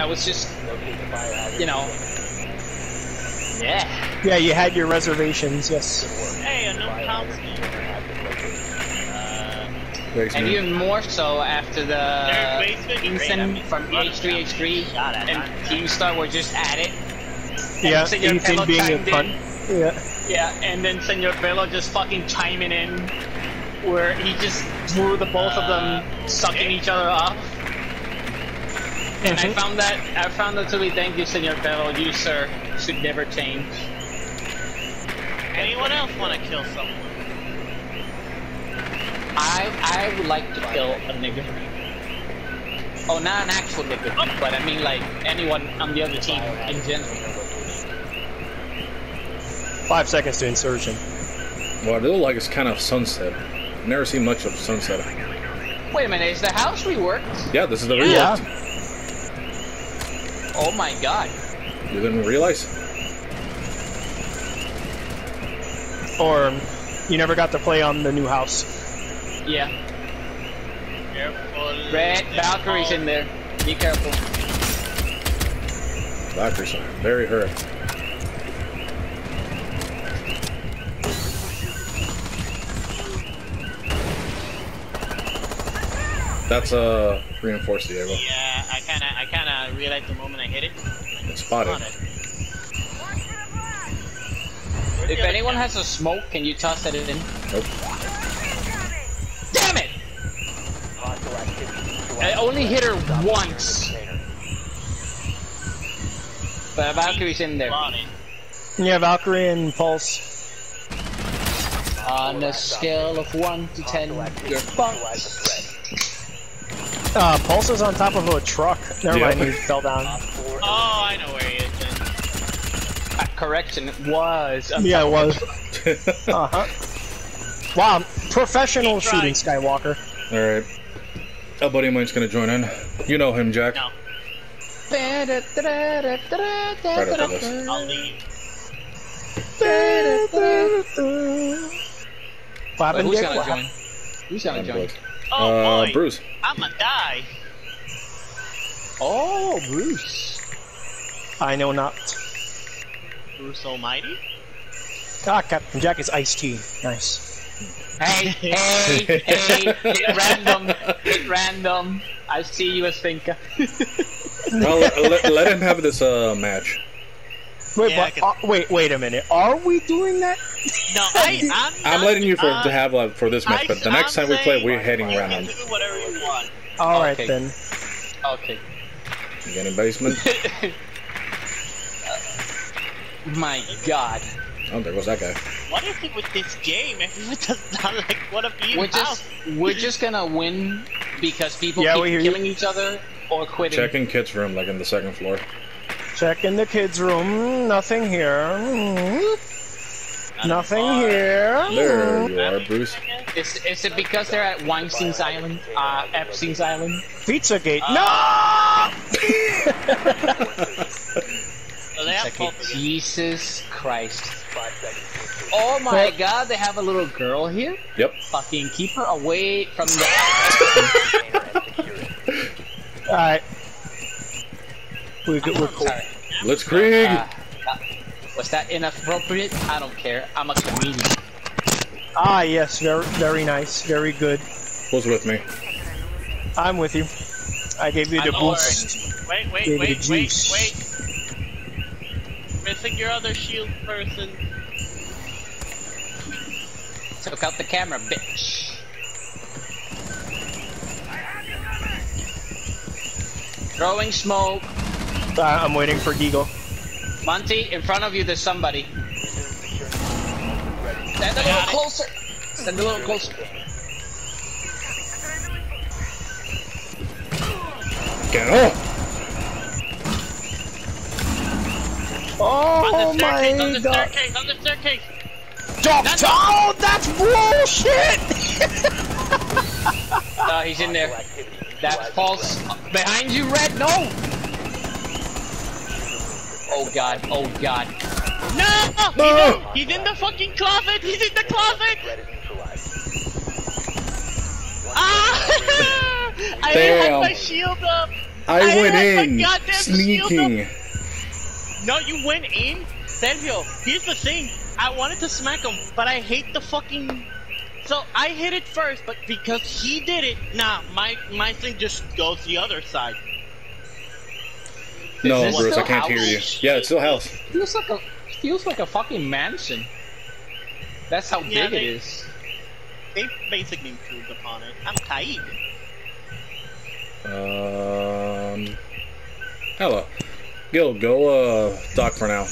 I was just, you know, yeah. Yeah, you had your reservations, yes. Hey, a no Uh, And even more so after the There's basement? Great, I Ethan from running H3H3 Shot at and it. Keemstar were just at it. Yeah, Senor Ethan being in chimed Yeah. Yeah, and then Senor Bello just fucking chiming in, where he just threw the both of them sucking each other off. And I Mhm. found that I found that to be thank you, Senor Bello. You, sir, should never change. Anyone else want to kill someone? I I would like to kill a nigga. Oh, not an actual nigga, but I mean like anyone on the other team in general. Five seconds to insertion. Well, it looks like it's kind of sunset. Never seen much of sunset. Wait a minute, is the house reworked? Yeah, this is the Yeah. Reworked. Oh my god. You didn't realize? Or you never got to play on the new house. Yeah. Careful. Red Valkyrie's in there. Be careful. Valkyries are very hurt. That's uh reinforced Diego. Yeah, I kind realized the moment I hit it. It's spotted. Spotted. If anyone has a smoke, can you toss that in? Nope. Damn it! I only hit her once. But Valkyrie's in there. Yeah, Valkyrie and Pulse. On a scale of 1 to 10, you're fucked. Uh, Pulse is on top of a truck. Never Yeah. mind, he fell down. Oh, I know where he is then. Uh, correction, was. on Yeah, top it was. Uh huh. Wow, professional Keep trying. shooting, Skywalker. Alright. A buddy of mine's gonna join in. You know him, Jack. No, Right after this. I'll leave. What But happened, who's Dick? gonna What join? happened? Who's gonna join? Good. Oh Uh, boy, Bruce. I'ma die. Oh, Bruce. I know not. Bruce Almighty. Ah, Captain Jack is iced tea. Nice. Hey, hey, hey, hit random, hit random. I see you, Esfinka. Well, let, let him have this uh match. Wait, Yeah, but, can- uh, wait, wait a minute. Are we doing that? No, I, I'm. I'm not- letting you for uh, to have like, for this match, I- but the next I'm time we play, we're heading You round. can do whatever you want. All right Okay. then. Okay. You get in basement. My God. Oh, there goes that guy. What is it with this game? Everyone does not like want to be in We're just, we're just gonna win because people Yeah, we hear keep you. killing each other or quitting. Checking kid's room, like in the second floor. Check in the kids' room. Nothing here. Nothing here. There you are, Bruce. Is, is it because they're at Weinstein's Island? Uh, Epstein's Island? Pizzagate. Uh, no! So they have Okay, both of them. Jesus Christ. Oh my Well- god, they have a little girl here? Yep. Fucking keep her away from the. All right. We're good. We're cool. Sorry. Blitzkrieg! Uh, was that inappropriate? I don't care. I'm a comedian. Ah, yes. Very, very nice. Very good. Who's with me? I'm with you. I gave you the I'm boost. Wait, wait, Give wait, wait, juice. wait. Missing your other shield person. Took out the camera, bitch. Throwing smoke. Uh, I'm waiting for Gigo. Monty, in front of you, there's somebody. Stand a little closer. Stand a little closer. Get off! Oh on the staircase, on the staircase, on the staircase. Doctor! Oh, that's bullshit! Uh, he's in there. That's false. Behind you, Red. No. Oh god. Oh god. No! No! He's, in, he's in the fucking closet! He's in the closet! Ah! I didn't Damn. have my shield up! I, I went had my in goddamn shield sneaking. No, you went in, Sergio. Here's the thing. I wanted to smack him, but I hate the fucking. So I hit it first, but because he did it, nah, my my thing just goes the other side. No, Bruce, I can't hear you. Yeah, it's still house. Feels like a feels like a fucking mansion. That's how Yeah, big they- it is. They basically improved upon it. I'm tired. Um, hello. Gil, go, uh, Doc for now.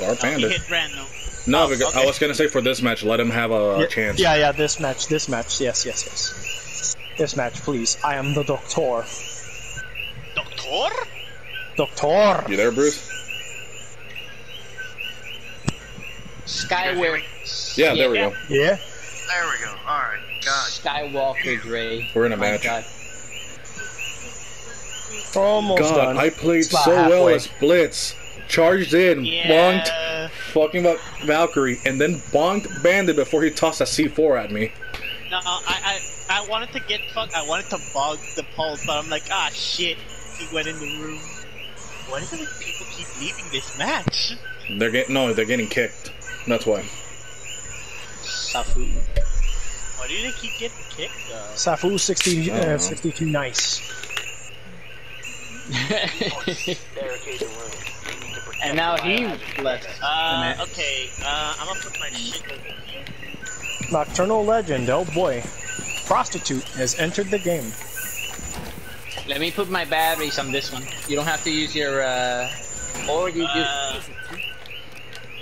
Or Oh, Panda. hit random. No, Oh, because I was gonna say for this match, let him have a, yeah, chance. Yeah, yeah, this match, this match, yes, yes, yes. This match, please. I am the Doctor. Doctor? Doctor! You there, Bruce? Skywalker. Yeah, there we go. Yeah? There we go. Alright, God. Skywalker Dre. We're in a My match. God. Almost God, done. I played It's about so well as Blitz. Charged in, bonked, Yeah. fucking about Valkyrie, and then bonked Bandit before he tossed a C4 at me. No, I, I, I wanted to get fuck. I wanted to bug the pulse, but I'm like, ah, shit. He went in the room. Why do these people keep leaving this match? They're getting no, they're getting kicked. That's why. Safu. Why do they keep getting kicked though? Safu 60, I uh, 62 nice. and now he left. the Uh, okay. Uh, I'm gonna put my shit over here. Nocturnal Legend, oh boy. Prostitute has entered the game. Let me put my batteries on this one. You don't have to use your, uh, or you do. Uh,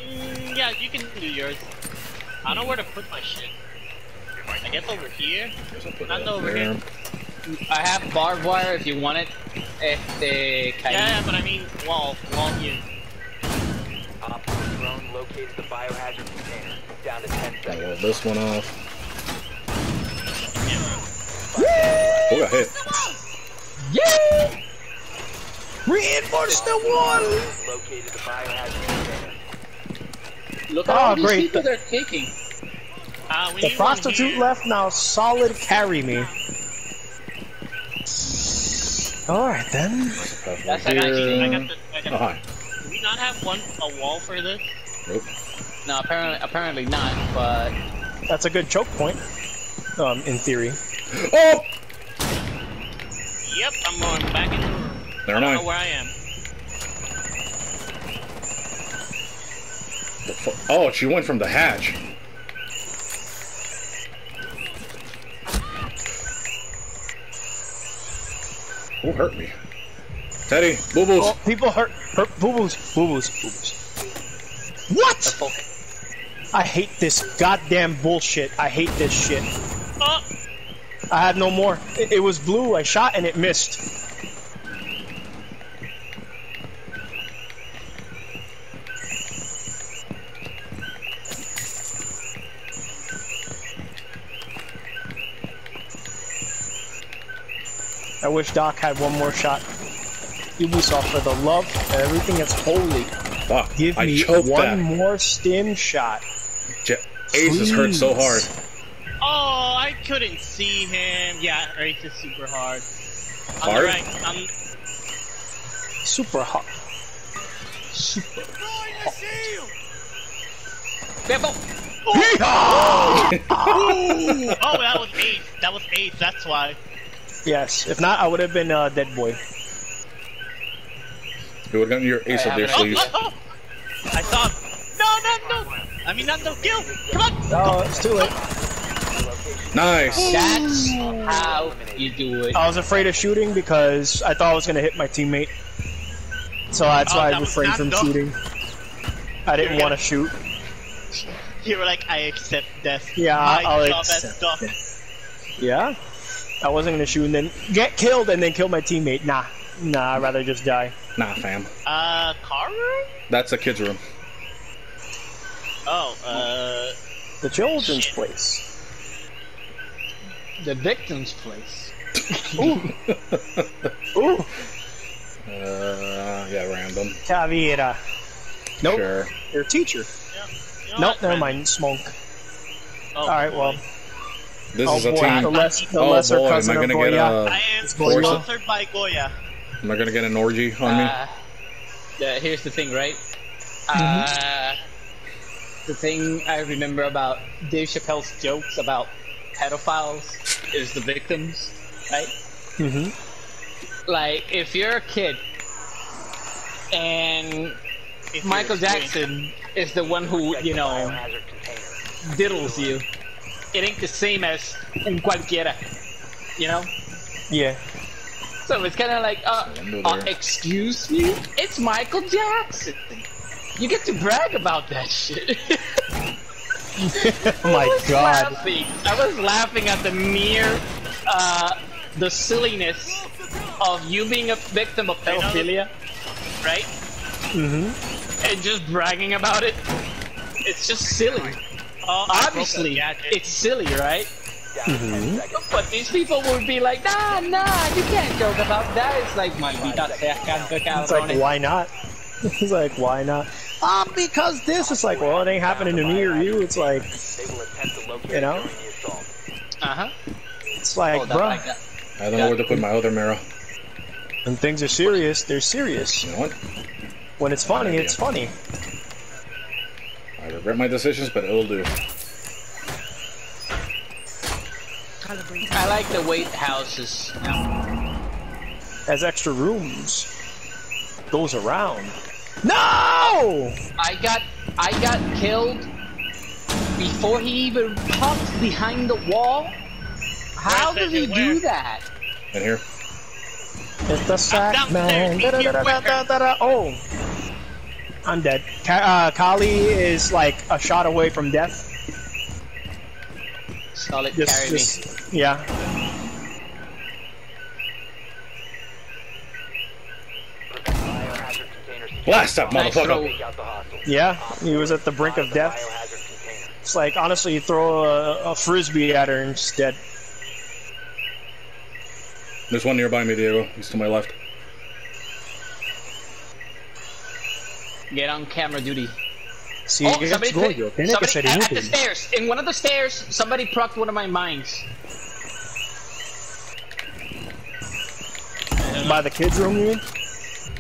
mm, yeah, you can do yours. I don't know where to put my shit. I guess over here. Not over here. I have barbed wire if you want it. Este, Yeah, yeah, but I mean wall, wall here. Op drone located the biohazard container. Down to 10 Gotta seconds. this one off. Yeah. Oh, got hit. Yeah! Reinforce the wall! Located the biohazard. Look at Oh, all these great. people they're kicking. Uh, The prostitute left now, solid carry me. Alright then. That's I got, Here. you, I got the. I got Oh, hi. Do we not have one a wall for this? Nope. No, apparently, apparently not. But That's a good choke point. Um, in theory. Oh! Yep, I'm going back in the room. Never I don't know mind. where I am. The fu- Oh, she went from the hatch. Who hurt me? Teddy, boo boos. Oh, people hurt, hurt boo boos, boo boos, boo boos. What? I hate this goddamn bullshit. I hate this shit. Oh, I had no more. It, it was blue. I shot and it missed. I wish Doc had one more shot. Ubisoft, for the love of everything that's holy, Fuck. give I me one that. more stim shot. Je- Ace is hurt so hard. Oh, I couldn't see him. Yeah, Ace is super hard. On Hard? the right. Um, Super hot. Super. oh, that was Ace. That was Ace. That's why. Yes. If not, I would have been uh, dead boy. You would have gotten your ace I up their have Oh, sleeves. oh, oh. I saw him. No, no, no. I mean, not no kill. Come on. Oh, it's too late. Nice. That's how you do it. I was afraid of shooting because I thought I was gonna hit my teammate. So that's Oh, why I that was refrained from no- shooting. I didn't want to shoot. You were like, I accept death. Yeah, My I'll accept Doc. Yeah. I wasn't gonna shoot and then get killed and then kill my teammate. Nah, nah. I'd rather just die. Nah, fam. Uh, car room? That's the kids' room. Oh, uh, The children's Shit. place. The victim's place. Ooh, ooh. Uh, yeah, random. Tavira. Nope. Sure. Your teacher. you know Nope. what, Never mind. Smoke. Oh, All right. Well. This Oh is a boy, team. the, less, the oh lesser boy, am I cousin of gonna get Goya. I a? am Goya. sponsored by Goya. Am I gonna get an orgy on me? Yeah, here's the thing, right? Uh, the thing I remember about Dave Chappelle's jokes about pedophiles is the victims, right? Mm-hmm. Like, if you're a kid and If Michael you're. Jackson is the one who, you know, biohazard diddles you, it ain't the same as un cualquiera, you know? Yeah. So it's kind of like, uh, uh, excuse me? It's Michael Jackson. You get to brag about that shit. Oh my I god. Laughing. I was laughing at the mere, uh, the silliness of you being a victim of pedophilia, right? Mm-hmm. And just bragging about it. It's just silly. Oh, I broke Obviously, it's silly, right? Down to 10. But these people would be like, nah, nah, you can't joke about that. It's like, maldita sea, canto, It's like, why not? It's like, why not? Ah, because this. is like, well, it ain't happening to me or you. It's like, They will attempt to locate You know? during the assault. Uh-huh. it's like, Oh, that, bruh. like that. I don't know where to put my other mirror. When things are serious, they're serious. You know what? When it's funny, it's funny. I regret my decisions, but it'll do. I like the weight houses. Has extra rooms. Goes around. No! I got I got killed before he even popped behind the wall. How Where, did he where? do that? In here. It's the sack man. Meet me Da-da-da-da-da-da. Oh. I'm dead. Ka- uh, Kali is like a shot away from death. Solid Just, carry me. yeah. Prevent biohazard container security. Blast that motherfucker! throw. Take out the hostile. Yeah, he was at the brink of death. It's like, honestly, you throw a, a frisbee at her and she's dead. There's one nearby me, Diego. He's to my left. Get on camera duty. See, Oh, es somebody, Goyo, tiene somebody ser at, at the stairs. In one of the stairs, somebody procked one of my mines. By the kids' room, you mean?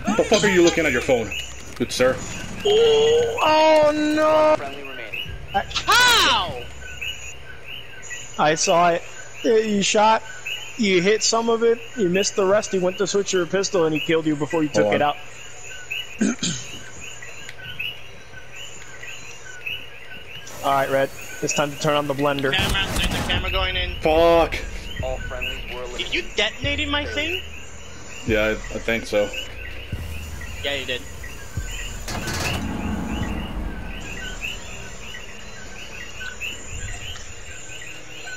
What the fuck are you looking at your phone? Good sir. Oh, oh no! Friendly remaining. How? I saw it. You shot, you hit some of it, you missed the rest, he went to switch your pistol and he killed you before you took Hold it out. Alright, Red. It's time to turn on the blender. Camera, there's the camera going in. Fuck! All friendlies were Did you detonate my thing? Yeah, I, I think so. Yeah, you did.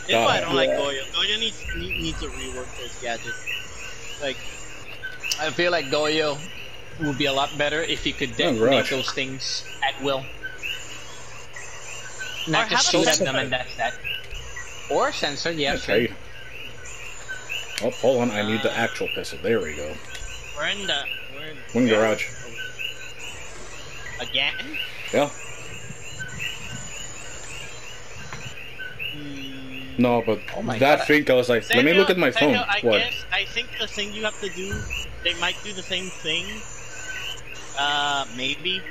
This is why I don't like Goyo. Goyo needs need, needs to rework those gadgets. Like, I feel like Goyo would be a lot better if he could oh, detonate those things at will. Not Or just have shoot at them and that's that. Or sensor, yeah, sure. Oh, hold on. I need the actual pistol. There we go. we're in the we're in One garage. again. Yeah. Hmm. No, but Oh that God. thing, I was like, let me look at my phone. Samuel, I what? guess I think the thing you have to do, they might do the same thing. Uh, maybe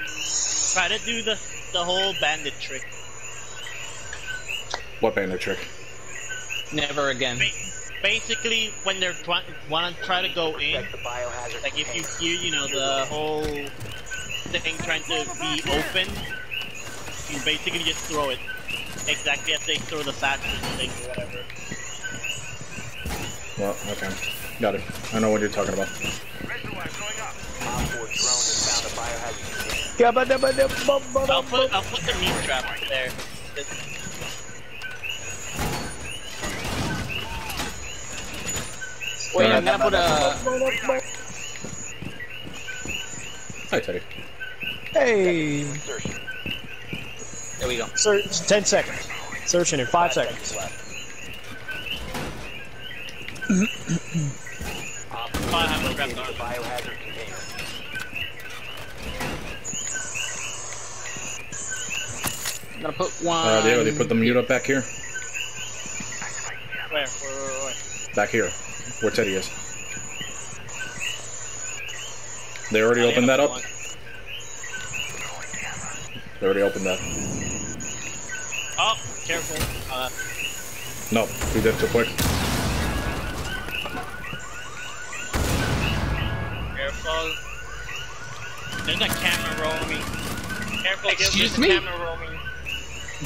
try to do the the whole bandit trick. What bandit trick? Never again. Ba- basically, when they're trying want to try to go in, Protect the biohazard like if you container. hear, you know, the whole thing trying to be open, you basically just throw it. Exactly as they throw the satchel thing or whatever. Well, okay. Got it. I know what you're talking about. Op 4 drone has found a. I'll put I'll put the meat trap there. Wait, Uh, I'm gonna put a. Hi, Teddy. Hey! There we go. Search 10 seconds. Searching in 5 seconds. left. Op Oh, I have a 4 trap located door. the biohazard container. I'm gonna put one. Uh, Diego, they put the mute up back here. Where? Where? Where? where? Back here, where Teddy is. They already opened that up. They already opened that. Oh, careful. Uh, No, we did it too quick. careful. There's a camera roaming. Careful, Excuse there's me? a camera roaming.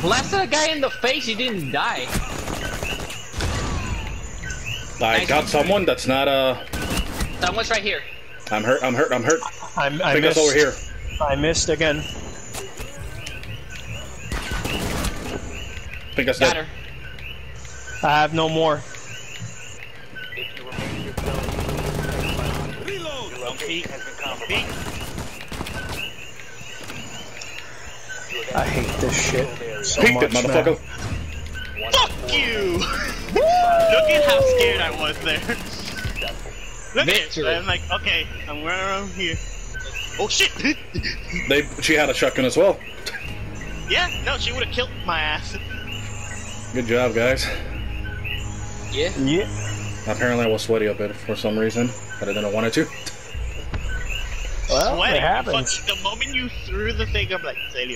Blasted a guy in the face, he didn't die. I Nice got one. someone that's not uh. Someone's right here. I'm hurt. I'm hurt. I'm hurt. I'm, I Pick us missed. over here. I missed again. Pick us Got dead. her. I have no more. If you remain in your zone, Reload. Your location has been compromised. You have I hate this shit so Peeked much, it, motherfucker. one Fuck you! Look at how scared I was there. Look at it. I'm like, okay, I'm right around here. Oh shit! They. She had a shotgun as well. yeah, no, she would have killed my ass. Good job, guys. Yeah. Yeah. Apparently, I was sweaty a bit for some reason, but I didn't want it to. Well, Sweating. it happens. Fuck, the moment you threw the thing, I'm like, Celio.